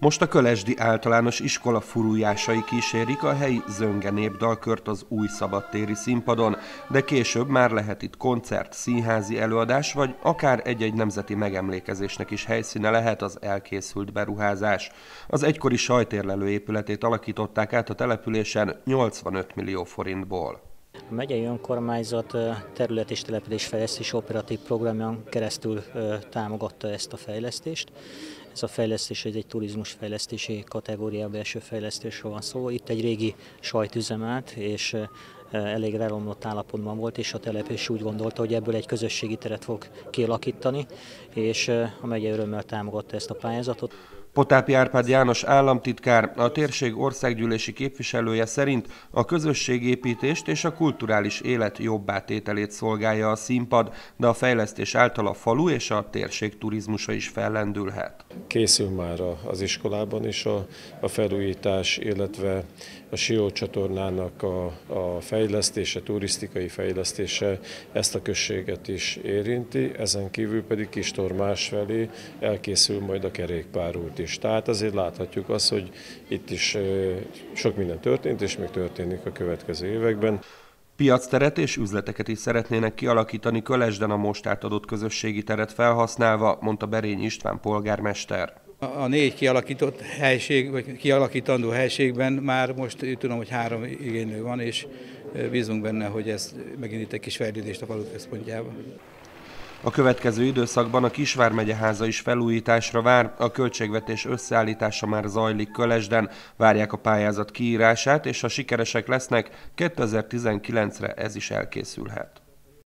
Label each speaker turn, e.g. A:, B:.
A: Most a Kölesdi általános iskola furújásai kísérik a helyi Zönge népdalkört az új szabadtéri színpadon, de később már lehet itt koncert, színházi előadás, vagy akár egy-egy nemzeti megemlékezésnek is helyszíne lehet az elkészült beruházás. Az egykori sajtérlelő épületét alakították át a településen 85 millió forintból.
B: A megyei önkormányzat terület és településfejlesztés operatív programján keresztül támogatta ezt a fejlesztést. Ez a fejlesztés egy, egy turizmusfejlesztési kategóriába eső fejlesztésről van szó. Itt egy régi sajtüzem állt, és elég relomlott állapotban volt, és a település úgy gondolta, hogy ebből egy közösségi teret fog kialakítani, és a megye örömmel támogatta ezt a pályázatot.
A: Potápi Árpád János államtitkár, a térség országgyűlési képviselője szerint a közösségépítést és a kulturális élet jobbátételét szolgálja a színpad, de a fejlesztés által a falu és a térség turizmusa is fellendülhet.
C: Készül már az iskolában is a, a felújítás, illetve a Sió csatornának a, a fejlesztése, turisztikai fejlesztése ezt a községet is érinti, ezen kívül pedig Kistormás felé elkészül majd a kerékpárút is. Tehát azért láthatjuk azt, hogy itt is sok minden történt, és még történik a következő években.
A: Piacteret és üzleteket is szeretnének kialakítani Kölesden a most átadott közösségi teret felhasználva, mondta Berény István polgármester.
D: A négy kialakított helység, vagy kialakítandó helységben már most tudom, hogy három igénylő van, és bízunk benne, hogy ez megint itt egy kis fejlődést a falu központjában.
A: A következő időszakban a Kisvármegye háza is felújításra vár, a költségvetés összeállítása már zajlik Kölesden, várják a pályázat kiírását, és ha sikeresek lesznek, 2019-re ez is elkészülhet.